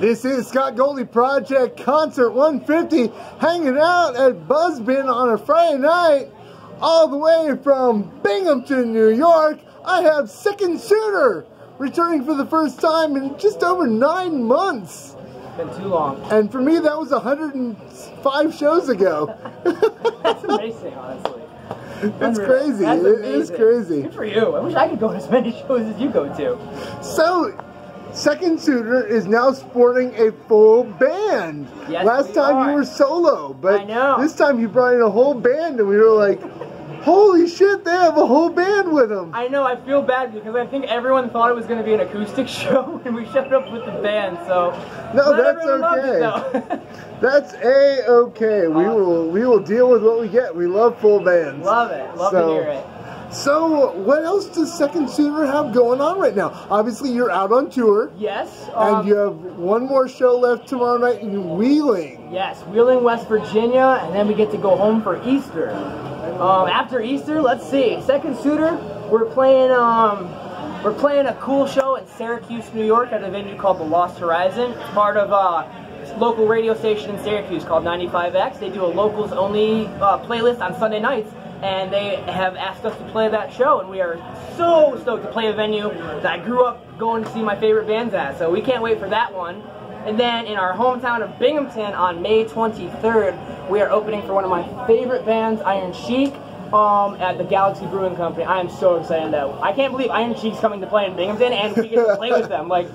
This is Scott Goldy Project Concert 150, hanging out at Buzzbin on a Friday night, all the way from Binghamton, New York. I have Second Suitor, returning for the first time in just over nine months. Been too long. And for me, that was 105 shows ago. That's amazing, honestly. It's Unreal. crazy. That's It is crazy. Good for you. I wish I could go to as many shows as you go to. So, Second Suitor is now sporting a full band. Yes, Last time are. you were solo, but I know. this time you brought in a whole band, and we were like, "Holy shit! They have a whole band with them." I know, I feel bad because I think everyone thought it was going to be an acoustic show and we showed up with the band, so. No, Not that's it, okay. That's a okay. We will we will deal with what we get. We love full bands. Love it. Love So- to hear it. So, what else does Second Suitor have going on right now? Obviously, you're out on tour, Yes. Um, and you have one more show left tomorrow night in Wheeling. Yes, Wheeling, West Virginia, and then we get to go home for Easter. Um, after Easter, let's see. Second Suitor, we're playing. Um, we're playing a cool show in Syracuse, New York, at a venue called the Lost Horizon. It's part of a local radio station in Syracuse called 95X. They do a locals only uh, playlist on Sunday nights, and they have asked us to play that show, and we are so stoked to play a venue that I grew up going to see my favorite bands at. So we can't wait for that one. And then in our hometown of Binghamton on May 23rd, we are opening for one of my favorite bands, Iron Chic, um, at the Galaxy Brewing Company. I am so excited though. I can't believe Iron Chic's coming to play in Binghamton and we get to play with them. Like,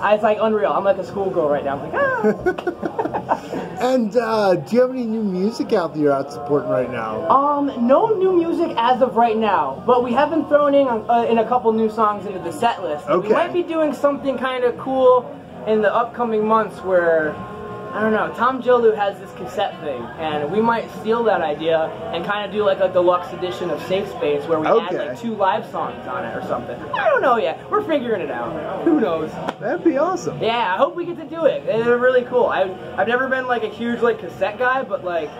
I- it's like unreal. I'm like a schoolgirl right now. I'm like, ah. And uh, do you have any new music out that you're out supporting right now? Um, no new music as of right now, but we have been throwing in, uh, in a couple new songs into the set list. Okay. We might be doing something kind of cool in the upcoming months where, I don't know, Tom Jolu has this cassette thing, and we might steal that idea and kind of do like a deluxe edition of Safe Space where we add like two live songs on it or something. I don't know yet. We're figuring it out. Who knows? That'd be awesome. Yeah, I hope we get to do it. They're really cool. I, I've never been like a huge like cassette guy, but like.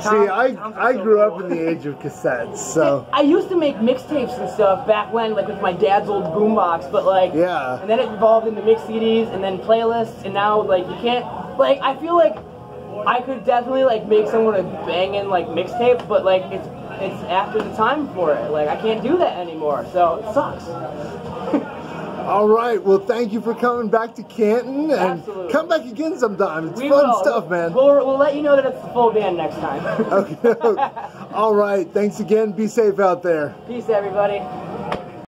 See, I I so grew cool. up in the age of cassettes, so I used to make mixtapes and stuff back when, like with my dad's old boombox, but like, Yeah. And then it evolved into mix CDs and then playlists, and now like you can't, like I feel like I could definitely like make someone a banging like mixtape, but like it's it's after the time for it. Like I can't do that anymore, so it sucks. all right. Well, thank you for coming back to Canton, and Absolutely. come back again sometime. It's We fun will. stuff, man. We'll, we'll let you know that it's the full band next time. Okay. all right. Thanks again. Be safe out there. Peace, everybody.